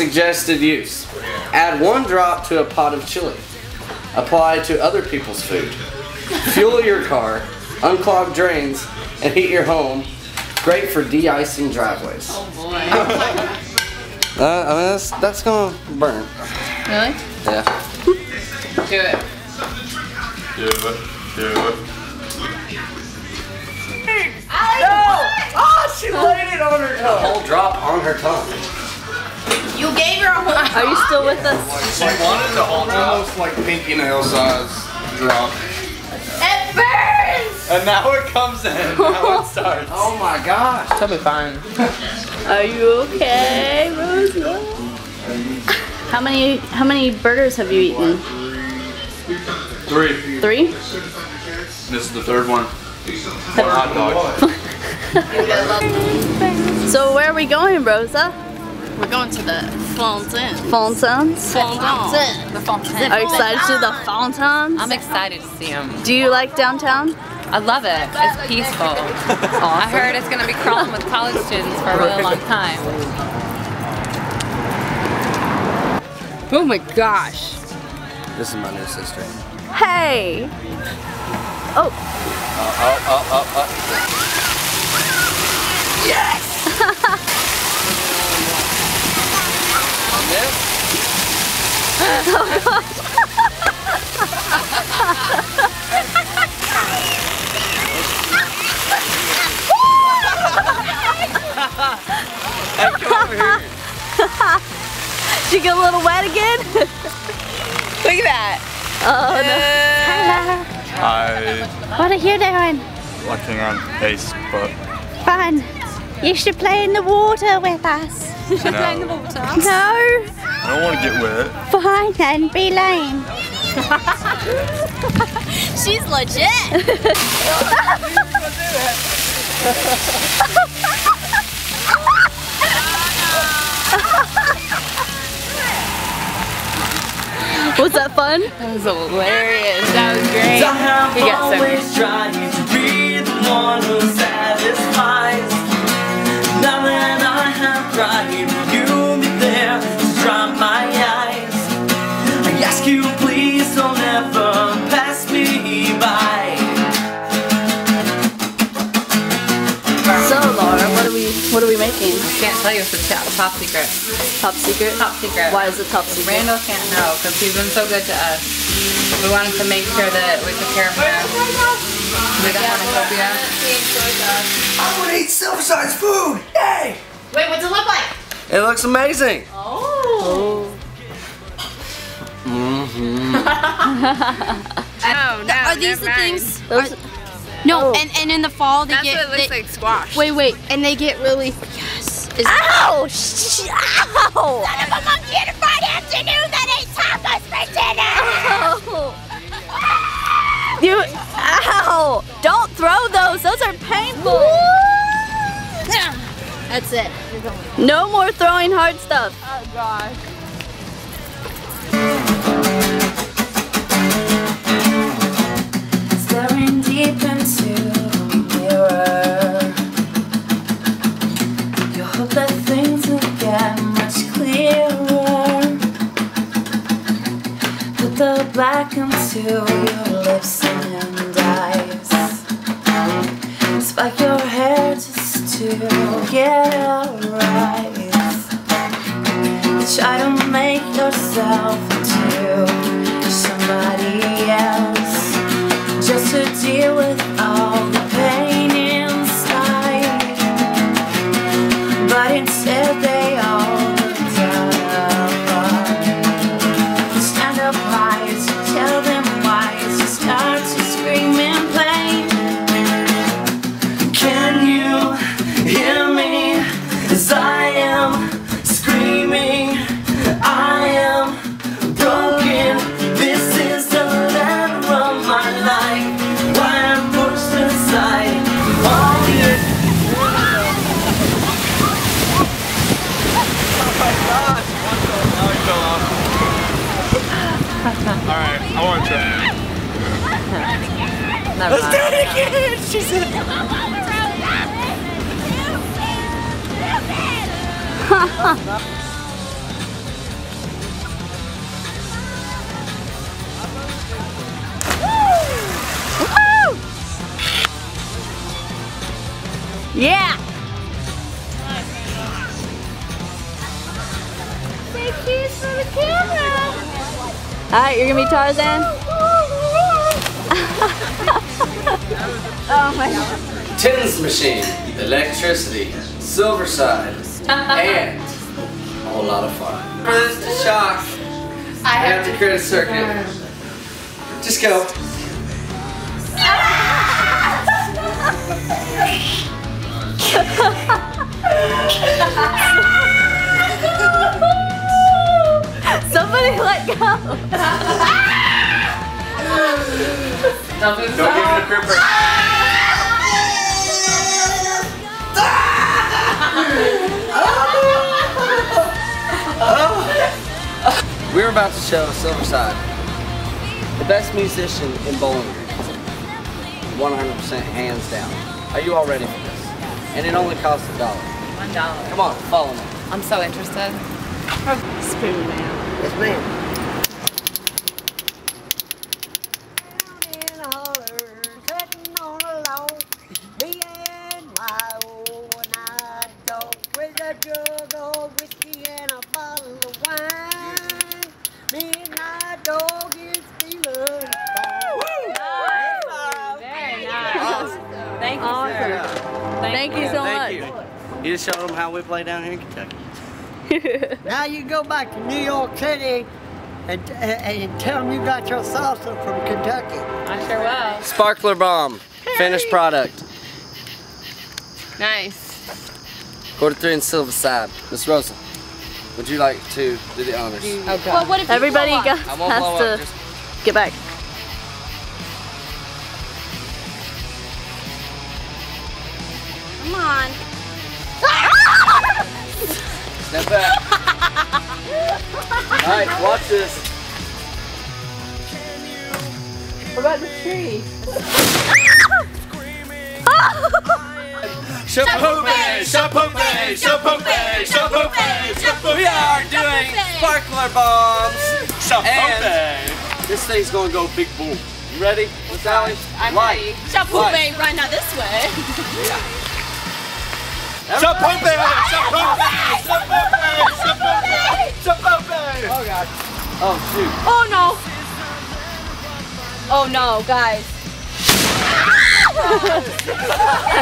suggested use. Add one drop to a pot of chili. Apply to other people's food. Fuel your car. Unclog drains and heat your home. Great for de-icing driveways. Oh boy. Uh, I mean, that's, that's gonna burn. really? Yeah. Do it. Do it. Do it. No! Oh, she laid it on her tongue. A whole drop on her tongue. You gave her a whole Are you still with us? She wanted the whole Almost like pinky nail size drop. It burns! And now it comes in. Now it starts. Oh my gosh. She'll be fine. Are you okay, Rosa? How many how many burgers have you eaten? Three. Three? This is the third one. One hot dog. So where are we going, Rosa? We're going to the fountain. Fontans? Fountain. The fountain. Are you excited to the fountains? I'm excited to see him. Do you like downtown? I love it. It's peaceful. I heard it's going to be crawling with college students for a really long time. Oh my gosh. This is my new sister. Hey! Oh, Oh, oh, oh, oh. Yes! Hey, come over here. did you get a little wet again? Look at that. oh no. I What are you doing? watching on Facebook. Fun. You should play in the water with us. You No, No. I don't want to get wet. Fine then, be lame. She's legit. Was that fun? That was hilarious. That was great. I have We got some. always Can't tell you if it's top, top secret. Top secret? Top secret. Why is it top secret? Randall can't know because he's been so good to us. We wanted to make sure that we took care of him. We got cornucopia. I would eat silver-sized food. Yay! Wait, what's it look like? It looks amazing. Oh. Mm-hmm. No, no, Are these never the mind. things? Those- No, Oh. and, and in the fall they That's get. what it looks they- like squash. Wait, wait, and they get really. Is Ow! Sh- Ow! Son of a monkey in a Friday afternoon that ate tacos for dinner! Ow! You, ow! Don't throw those. Those are painful. That's it. No more throwing hard stuff. Oh gosh. Hope that things will get much clearer. Put the black into your lips and eyes. Spike your hair just to get it right Try to make yourself into Alright, I want to. Never Let's do it again! She said. Woo! Yeah! All right, you're gonna be Tarzan. oh my god. Tins machine, electricity, Silversyde, and a whole lot of fun. For this to shock, I have to create a circuit. Just go. Don't give it a creeper. We're about to show Silversyde, the best musician in Bowling Green. 100% hands down. Are you all ready for this? And it only costs a dollar. One dollar. Come on, follow me. I'm so interested. Spoon man. Yes, ma'am. You. You just showed them how we play down here in Kentucky. Now you go back to New York City and, and, and tell them you got your salsa from Kentucky. I sure will. Sparkler Bomb, finished product. Nice. Cord of three and Silversyde. Miss Rosa, would you like to do the honors? Oh Well, what if Everybody blow up? got, I blow has up. to Just get back. Come on. Step back. All right, watch this. What about the tree? Shapoopy, shapoopy, shapoopy, shapoopy, shapoopy. We are doing sparkler bombs. And this thing's gonna go big boom. You ready? Miss Allie? I'm Light. ready. Shapoopy, right now this way. Shapoopy, shapoopy, shapoopy, shapoopy. Oh God. Oh shoot. Oh no. Oh no, guys.